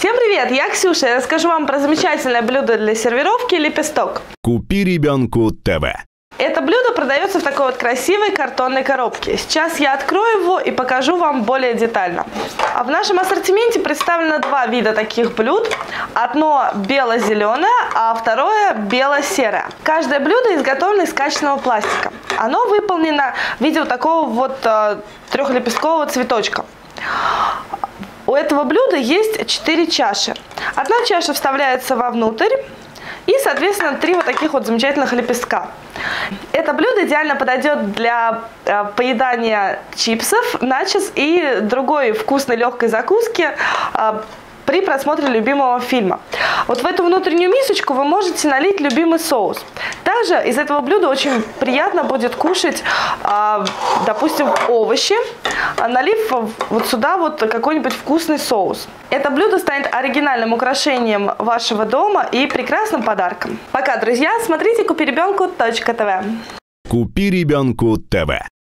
Всем привет, я Ксюша. Я расскажу вам про замечательное блюдо для сервировки лепесток. Купи ребенку ТВ. Это блюдо продается в такой вот красивой картонной коробке. Сейчас я открою его и покажу вам более детально. А в нашем ассортименте представлено два вида таких блюд. Одно бело-зеленое, а второе бело-серое. Каждое блюдо изготовлено из качественного пластика. Оно выполнено в виде вот такого вот э, трехлепесткового цветочка. У этого блюда есть 4 чаши. Одна чаша вставляется вовнутрь, и, соответственно, три вот таких вот замечательных лепестка. Это блюдо идеально подойдет для э, поедания чипсов, начос и другой вкусной легкой закуски э, при просмотре любимого фильма. Вот в эту внутреннюю мисочку вы можете налить любимый соус. Также из этого блюда очень приятно будет кушать, а, допустим, овощи, налив вот сюда вот какой-нибудь вкусный соус. Это блюдо станет оригинальным украшением вашего дома и прекрасным подарком. Пока, друзья, смотрите купи ребенку.тв. Купи ребенку ТВ.